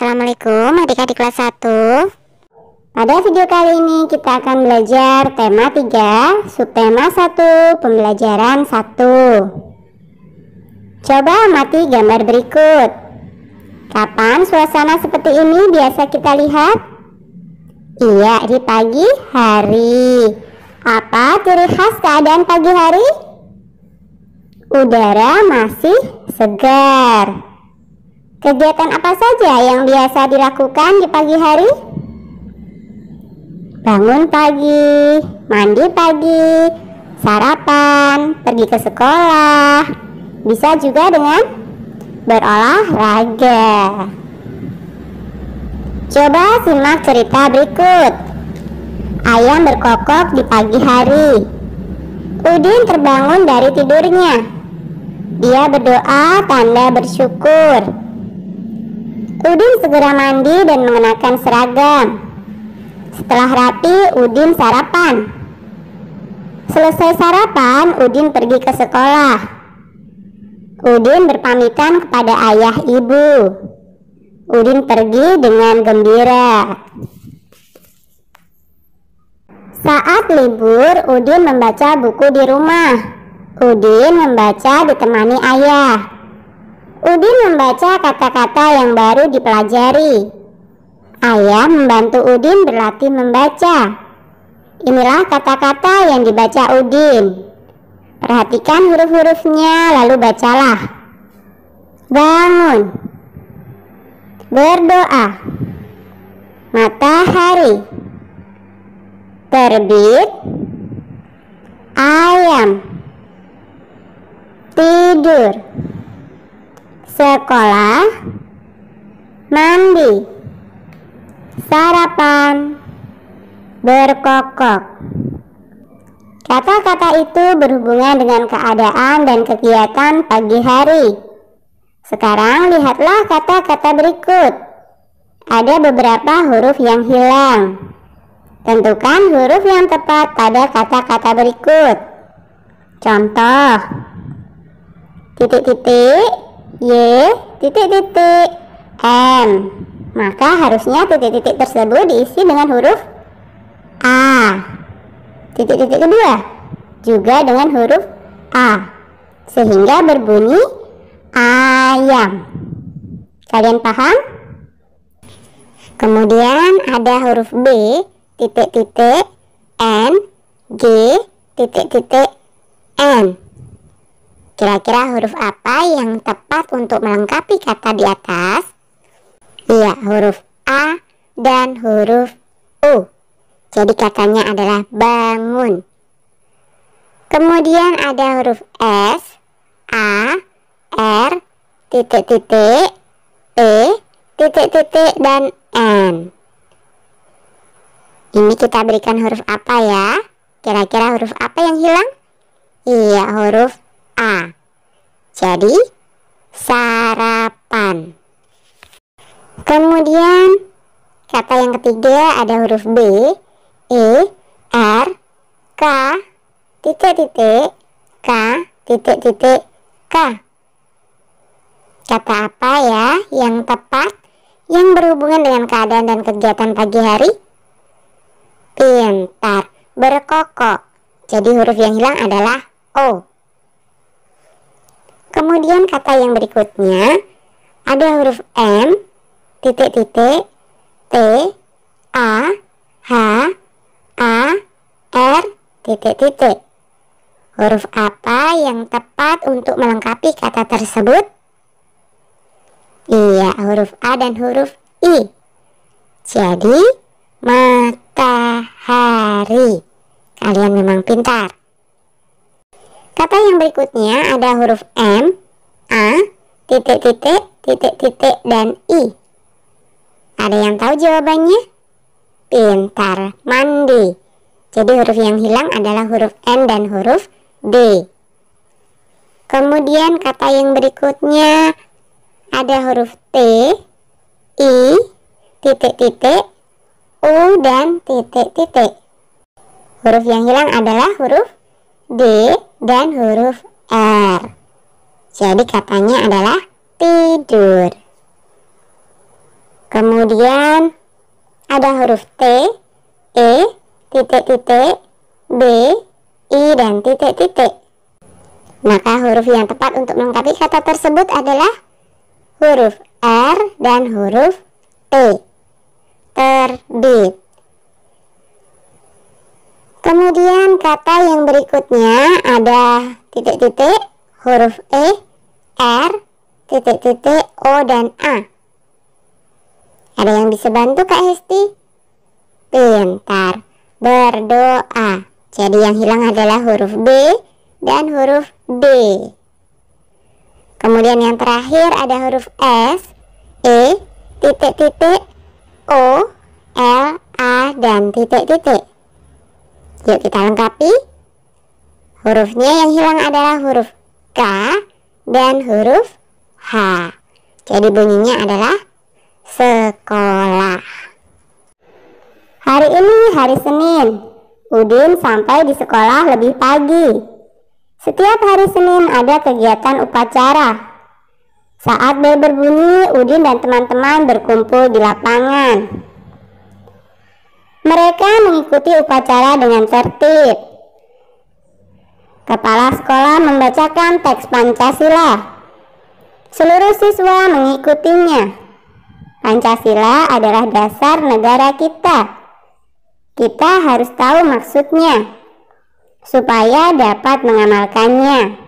Assalamualaikum adik-adik kelas 1 Pada video kali ini kita akan belajar tema 3 Subtema 1 Pembelajaran 1 Coba amati gambar berikut Kapan suasana seperti ini biasa kita lihat? Iya, di pagi hari Apa ciri khas keadaan pagi hari? Udara masih segar Kegiatan apa saja yang biasa dilakukan di pagi hari? Bangun pagi, mandi pagi, sarapan, pergi ke sekolah. Bisa juga dengan berolahraga. Coba simak cerita berikut. Ayam berkokok di pagi hari. Udin terbangun dari tidurnya. Dia berdoa tanda bersyukur. Udin segera mandi dan mengenakan seragam. Setelah rapi, Udin sarapan. Selesai sarapan, Udin pergi ke sekolah. Udin berpamitan kepada ayah ibu. Udin pergi dengan gembira. Saat libur, Udin membaca buku di rumah. Udin membaca ditemani ayah. Udin membaca kata-kata yang baru dipelajari. Ayah membantu Udin berlatih membaca. Inilah kata-kata yang dibaca Udin. Perhatikan huruf-hurufnya lalu bacalah. Bangun. Berdoa. Matahari. Terbit. Ayam. Tidur sekolah, mandi, sarapan, berkokok. Kata-kata itu berhubungan dengan keadaan dan kegiatan pagi hari. Sekarang lihatlah kata-kata berikut. Ada beberapa huruf yang hilang. Tentukan huruf yang tepat pada kata-kata berikut. Contoh, titik-titik Y titik-titik M maka harusnya titik-titik tersebut diisi dengan huruf A titik-titik kedua juga dengan huruf A sehingga berbunyi ayam kalian paham? kemudian ada huruf B titik-titik N G titik-titik N Kira-kira huruf apa yang tepat untuk melengkapi kata di atas? Iya, huruf A dan huruf U. Jadi katanya adalah bangun. Kemudian ada huruf S, A, R, titik-titik, E, titik-titik, dan N. Ini kita berikan huruf apa ya? Kira-kira huruf apa yang hilang? Iya, huruf A. Jadi, sarapan. Kemudian, kata yang ketiga ada huruf B, E, R, K, titik-titik, K, titik-titik, K. Kata apa ya yang tepat yang berhubungan dengan keadaan dan kegiatan pagi hari? Pintar, berkokok. Jadi huruf yang hilang adalah O. Kemudian kata yang berikutnya ada huruf M, titik-titik, T, A, H, A, R, titik-titik. Huruf apa yang tepat untuk melengkapi kata tersebut? Iya, huruf A dan huruf I. Jadi, matahari. Kalian memang pintar. Kata yang berikutnya ada huruf M, A, titik-titik, titik-titik, dan I. Ada yang tahu jawabannya? Pintar, mandi. Jadi huruf yang hilang adalah huruf N dan huruf D. Kemudian kata yang berikutnya ada huruf T, I, titik-titik, U, dan titik-titik. Huruf yang hilang adalah huruf D dan huruf R. Jadi katanya adalah tidur. Kemudian ada huruf T, E, titik-titik, B, I, dan titik-titik. Maka huruf yang tepat untuk melengkapi kata tersebut adalah huruf R dan huruf T. Terbit. Kemudian kata yang berikutnya ada titik-titik, huruf E, R, titik-titik, O, dan A. Ada yang bisa bantu Kak Hesti? Pintar. Berdoa. Jadi yang hilang adalah huruf B dan huruf D. Kemudian yang terakhir ada huruf S, E, titik-titik, O, L, A, dan titik-titik. Yuk kita lengkapi. Hurufnya yang hilang adalah huruf K dan huruf H. Jadi bunyinya adalah sekolah. Hari ini hari Senin. Udin sampai di sekolah lebih pagi. Setiap hari Senin ada kegiatan upacara. Saat bel berbunyi, Udin dan teman-teman berkumpul di lapangan. Mereka mengikuti upacara dengan tertib. Kepala sekolah membacakan teks Pancasila. Seluruh siswa mengikutinya. Pancasila adalah dasar negara kita. Kita harus tahu maksudnya supaya dapat mengamalkannya.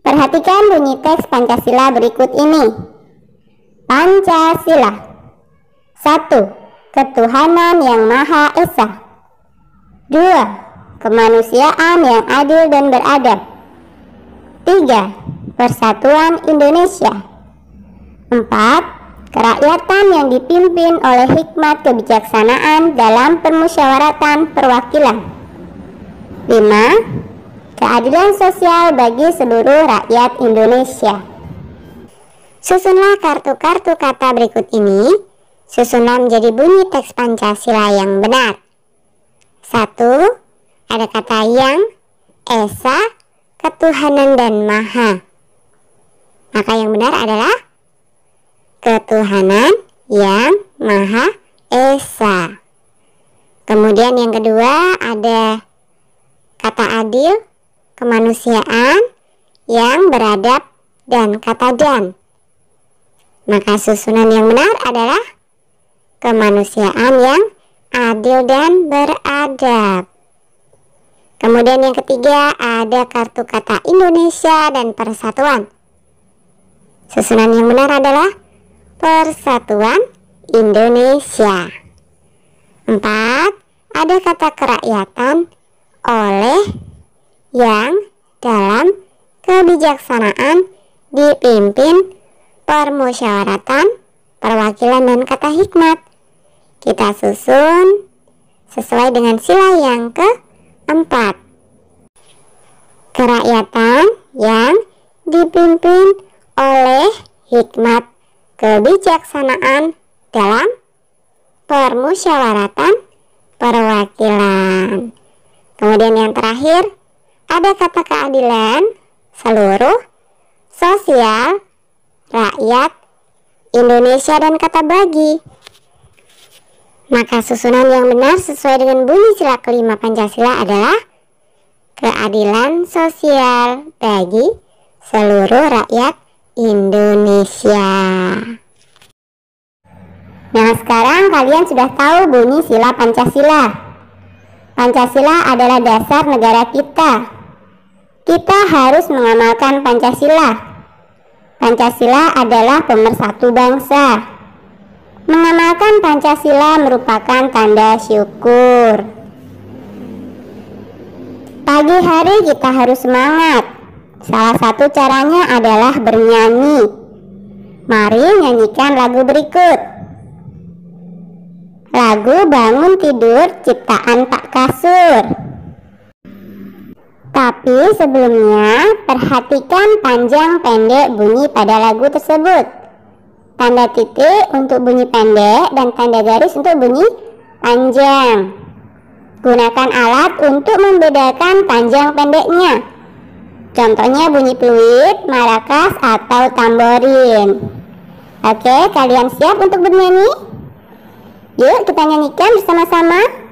Perhatikan bunyi teks Pancasila berikut ini. Pancasila 1. Ketuhanan yang Maha Esa 2. Kemanusiaan yang adil dan beradab 3. Persatuan Indonesia 4 Kerakyatan yang dipimpin oleh hikmat kebijaksanaan dalam permusyawaratan perwakilan. 5. Keadilan sosial bagi seluruh rakyat Indonesia. Susunlah kartu-kartu kata berikut ini. Susunlah menjadi bunyi teks Pancasila yang benar. 1. Ada kata yang, esa, ketuhanan dan maha. Maka yang benar adalah ketuhanan yang Maha Esa. Kemudian yang kedua ada kata adil, kemanusiaan yang beradab dan kata dan. Maka susunan yang benar adalah kemanusiaan yang adil dan beradab. Kemudian yang ketiga ada kartu kata Indonesia dan persatuan. Susunan yang benar adalah Persatuan Indonesia. 4. Ada kata kerakyatan oleh yang dalam kebijaksanaan dipimpin permusyawaratan perwakilan dan kata hikmat. Kita susun sesuai dengan sila yang keempat. Kerakyatan yang dipimpin oleh hikmat kebijaksanaan dalam permusyawaratan perwakilan. Kemudian yang terakhir, ada kata keadilan seluruh sosial rakyat Indonesia dan kata bagi. Maka susunan yang benar sesuai dengan bunyi sila kelima Pancasila adalah keadilan sosial bagi seluruh rakyat Indonesia. Nah, sekarang kalian sudah tahu bunyi sila Pancasila. Pancasila adalah dasar negara kita. Kita harus mengamalkan Pancasila. Pancasila adalah pemersatu bangsa. Mengamalkan Pancasila merupakan tanda syukur. Pagi hari kita harus semangat Salah satu caranya adalah bernyanyi. Mari nyanyikan lagu berikut. lagu Bangun Tidur ciptaan Pak Kasur. Tapi sebelumnya, perhatikan panjang pendek bunyi pada lagu tersebut. Tanda titik untuk bunyi pendek dan tanda garis untuk bunyi panjang. Gunakan alat untuk membedakan panjang pendeknya. Contohnya bunyi fluid, marakas, atau tamborin. Oke, kalian siap untuk bernyanyi? Yuk kita nyanyikan bersama-sama.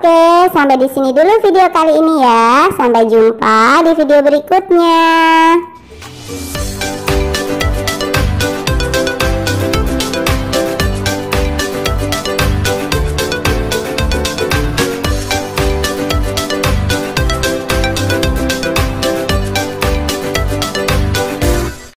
Oke, sampai di sini dulu video kali ini ya. Sampai jumpa di video berikutnya.